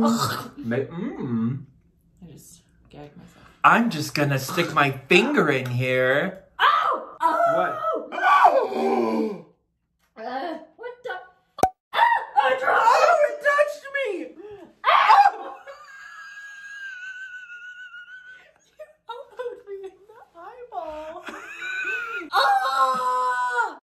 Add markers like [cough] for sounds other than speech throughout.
Mm. I just gagged myself. I'm just gonna stick my finger in here. Oh! Oh! What? [gasps] Uh, what the? Ah! I dropped. Oh, it touched me! Oh! [laughs] you elbowed me in the eyeball. Ah!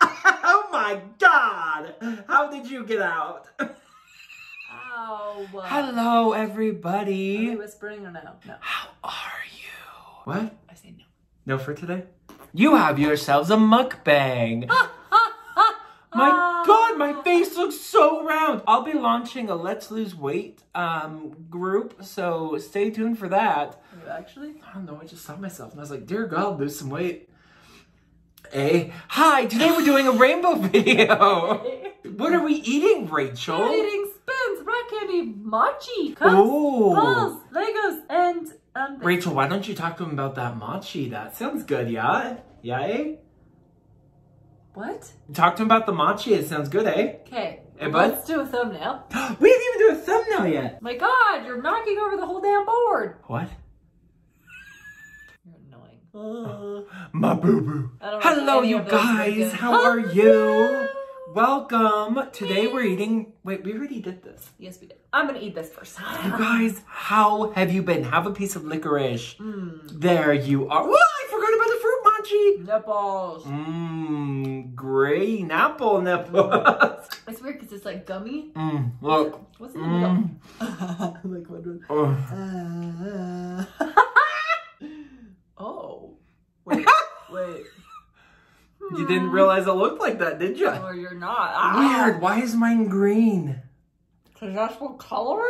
[laughs] Oh my god! How did you get out? Ow. Hello, Are everybody. whispering or no? No. How are you? What? I say no. No for today? You have yourselves a mukbang. [laughs] My god, my face looks so round. I'll be launching a Let's Lose Weight um group, so stay tuned for that. Actually? I don't know, I just saw myself and I was like, dear God, lose some weight. Hey, hi, today we're doing a rainbow [laughs] video. [laughs] what are we eating, Rachel? We're eating spoons, rock candy, mochi, cups, Ooh. balls, Legos, and um. Rachel, why don't you talk to him about that mochi? That sounds good, yeah? Yeah, eh? What? Talk to him about the mochi, it sounds good, eh? Okay. Hey, bud. Let's do a thumbnail. [gasps] we didn't even do a thumbnail yet. My God, you're knocking over the whole damn board. What? You're annoying. [gasps] My boo boo. I don't know Hello, you of those are guys. How are you? [laughs] Welcome. Today we're eating. Wait, we already did this. Yes, we did. I'm gonna eat this first. [laughs] You guys, how have you been? Have a piece of licorice. Mmm. There you are. Whoa, I forgot about the fruit munchie. Nipples. Mmm, green apple hmm. nipples. [laughs] It's weird because it's like gummy. Mmm, look. What's in the middle? [laughs] Mmm. like what? Oh. Uh. oh. Wait. Wait. You didn't realize it looked like that, did you? No, you're not. Ah. Weird. Why is mine green? Cause that's what color it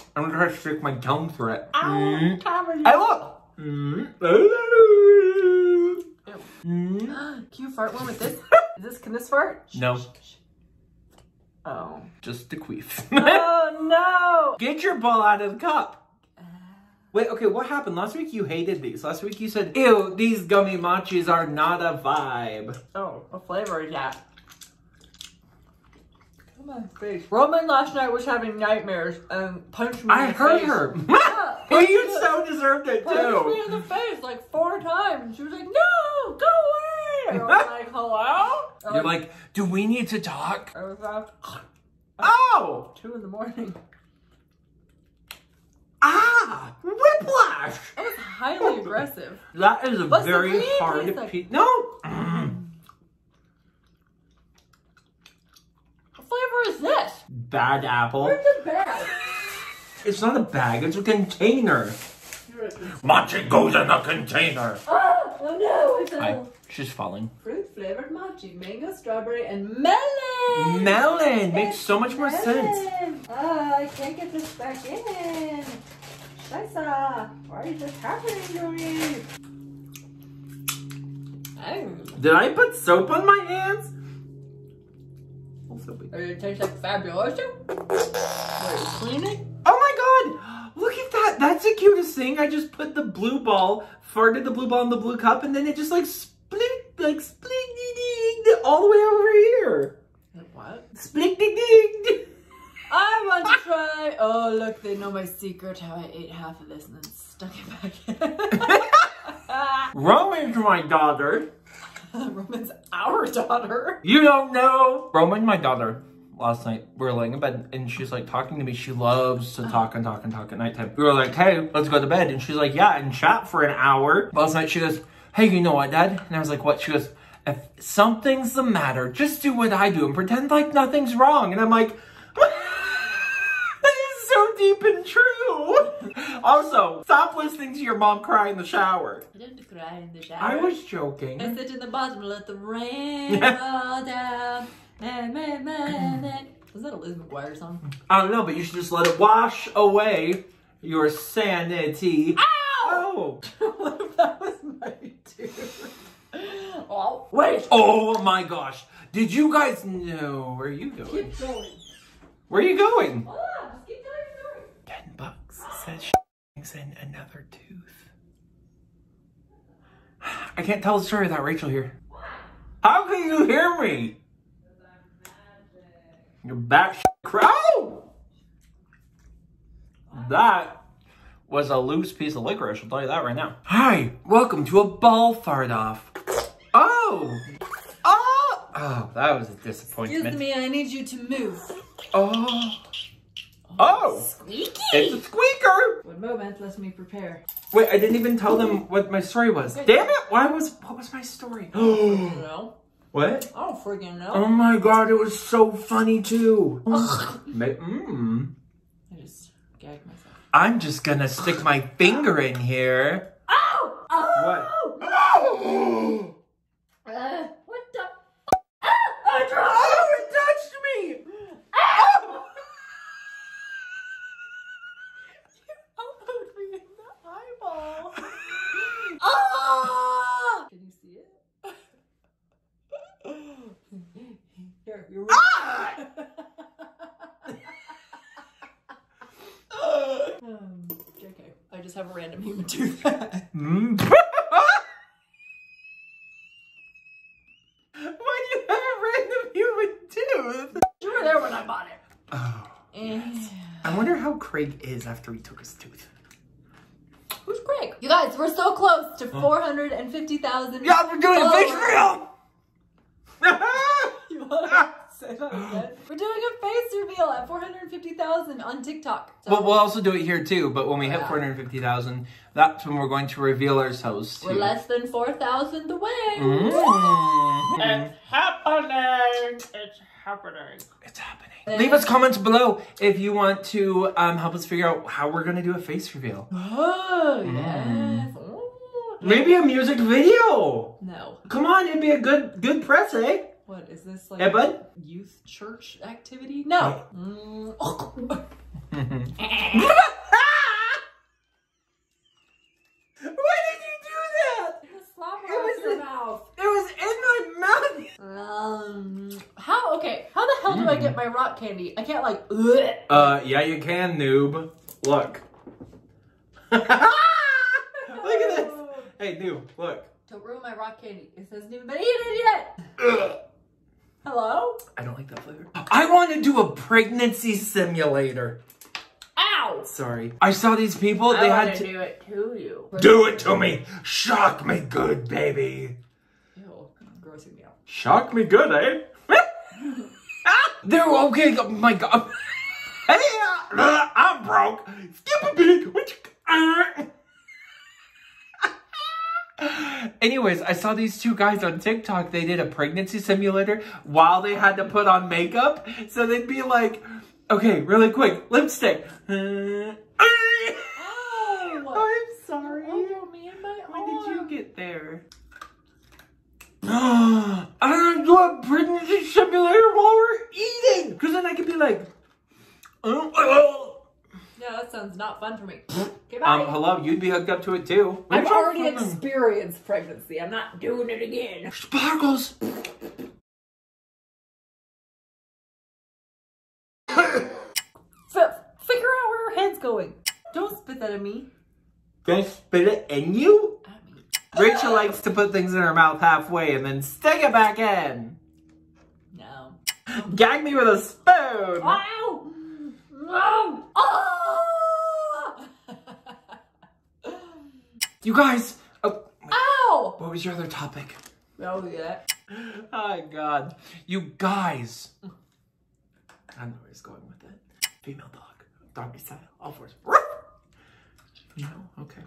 is. I'm gonna try to stick my tongue through it. Ow. Mm. Cameron. Hey, look. Mm. Mm. [gasps] Can you fart one with this? [laughs] Is this? Can this fart? No, Oh. just the queef. Oh no. [laughs] Get your ball out of the cup. Wait, okay, what happened? Last week you hated these. Last week you said, ew, these gummy mochis are not a vibe. Oh, what flavor is that? Come on, face. Roman last night was having nightmares and punched me. in I the heard face. her. [laughs] [laughs] Yeah, well, punched you me- so deserved it punched me in the face like four times. She was like, "No, go away!" And I was [laughs] like, "Hello?" And You're like, do we need to talk? I was up Oh! two in the morning. Ah! Whiplash! I was highly aggressive. That is a What's very hard like? piece. No! What flavor is this? Bad apple. Where's the bag? It's not a bag, it's a container. Mochi goes in a container. Oh, oh no! It's a She's falling. fruit flavored mochi, mango, strawberry, and melon. Melon makes so much more sense. Melon. Ah, I can't get this back in. Scheiße. Uh, Why is this happening to me? Oh. Did I put soap on my hands? Oh, soapy. Does it taste like fabuloso? Wait, cleaning? Oh my god! Look at that! That's the cutest thing. I just put the blue ball, farted the blue ball in the blue cup, and then it just like split, like split ding ding all the way over here. What? Split ding ding. I want to try. Oh, look, they know my secret how I ate half of this and then stuck it back in. [laughs] Roman's my daughter. [laughs] Roman's our daughter. You don't know. Roman, my daughter, last night we were laying in bed and she's like talking to me. She loves to talk and talk and talk at nighttime. We were like, hey, let's go to bed. And she's like, yeah, and chat for an hour. Last night she goes, hey, you know what, dad? And I was like, what? She goes, if something's the matter, just do what I do and pretend like nothing's wrong. And I'm like, is and true. [laughs] also, stop listening to your mom cry in the shower. I didn't cry in the shower. I was joking. I sit in the bottom and let the rain fall down. Man, man, man. Was that a Lizzie McGuire song? I don't know, but you should just let it wash away your sanity. Ow! Oh. what [laughs] if that was my? Oh, wait! Oh my gosh. Did you guys know where are you going? Keep going. Where are you going? Hold on, just keep telling your story. Ten bucks says brings in another tooth. I can't tell the story without Rachel here. How can you hear me? Your back crow. Oh! That was a loose piece of licorice. I'll tell you that right now. Hi, welcome to a ball fart off. Oh, oh, oh, that was a disappointment. Excuse me, I need you to move. Oh, oh, Squeaky! it's a squeaker. One moment, let me prepare. Wait, I didn't even tell them what my story was. Damn it! Why was what was my story? I don't know. [gasps] what? I don't freaking know. Oh my god, it was so funny too. [laughs] Ma- mm. I just gagged myself. I'm just gonna stick my finger in here. Oh! Oh! What? [gasps] [gasps] Uh, what the? Ah! I dropped Oh, it touched me! Oh! elbowed me in the eyeball. Ah! Can you see it? Here, you're Ah! um, JK. I just have a random human do that. Mm. [laughs] Why do you have a random human tooth? You were there when I bought it. Oh. And I wonder how Craig is after he took his tooth. who's Craig? You guys, we're so close to 450,000. Yeah, we're doing a face followers. reveal! [laughs] [laughs] You want to say that again? We're doing a face reveal at 450,000 on TikTok. So But we'll also do it here too. But when we hit Yeah. 450,000, that's when we're going to reveal ourselves too. we're less than 4,000 away. Mm. happening. It's happening. It's happening. Leave us comments below if you want to um, help us figure out how we're going to do a face reveal. [gasps] Oh, Mm. yes. Oh. Maybe a music video. No. Come on, it'd be a good good press, eh? What is this like? Hey, bud. Youth church activity? No. Mm. [laughs] Why did you do that? It was your a- mouth. It was in my mouth. Um, how? Okay, how the hell do I get my rock candy? I can't like. Ugh. Uh, yeah, you can, noob. Look. [laughs] look at this. Hey, noob, look. Don't ruin my rock candy. It hasn't even been eaten yet. Hello? I don't like that flavor. I want to do a pregnancy simulator. Ow! Sorry. I saw these people. They I had want to to do it to you. do it to me. Shock me good, baby. Ew, grossing me out. Shock me good, eh? They're okay. Oh my god. [laughs] Hey, uh, I'm broke. Skip a beat. Anyways, I saw these two guys on TikTok. They did a pregnancy simulator while they had to put on makeup. So they'd be like, okay, really quick, lipstick. Ow! Oh. [laughs] I'm sorry. Oh, me and my When did you get there? [gasps] I'm gonna do a pregnancy simulator while we're eating! Because then I could be like, oh, oh. oh. Yeah, that sounds not fun for me. [laughs] Okay, bye. Um, hello, you'd be hooked up to it too. I've already experienced pregnancy. I'm not doing it again. Sparkles! Figure out where her head's going. Don't spit that at me. Gonna spit it in you? Rachel likes to put things in her mouth halfway and then stick it back in. No. Gag me with a spoon! Ow! No! Ah! You guys, oh, Ow! what was your other topic? Oh, yeah. Oh my god. You guys. I know where he's going with it. Female dog. Doggy style. All fours. Know? Okay.